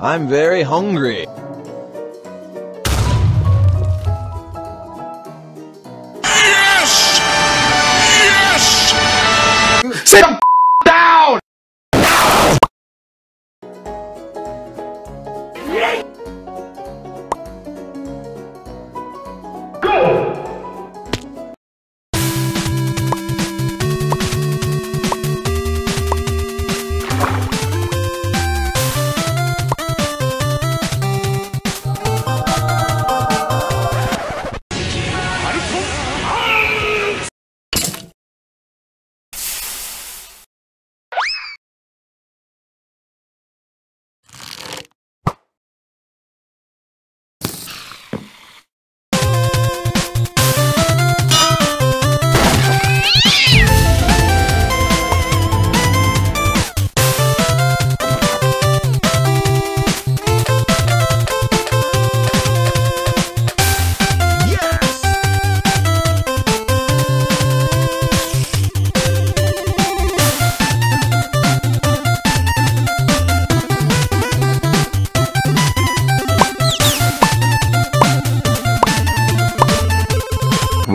I'm very hungry. Yes! Yes! Sit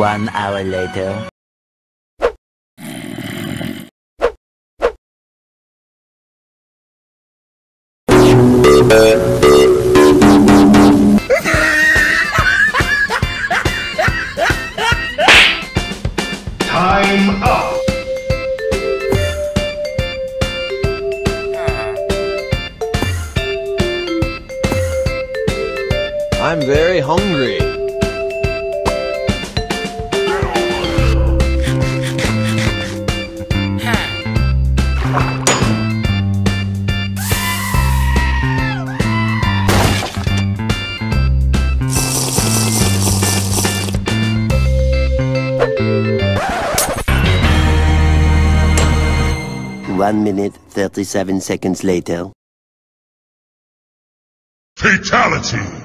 One hour later. Time up! I'm very hungry. One minute, 37 seconds later. Fatality!